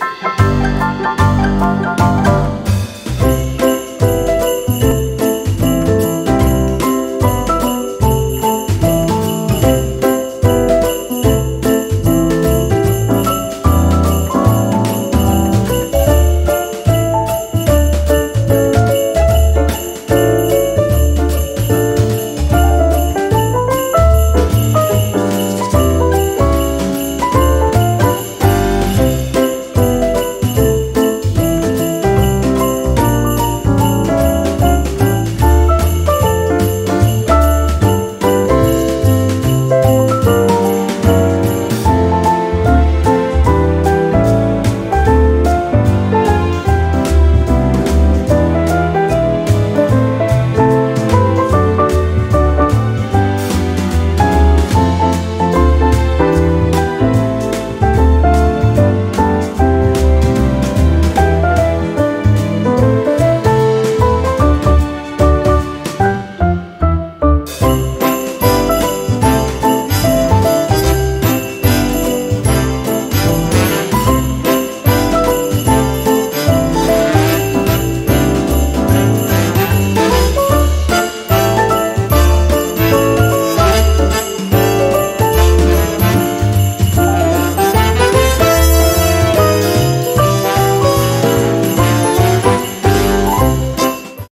Música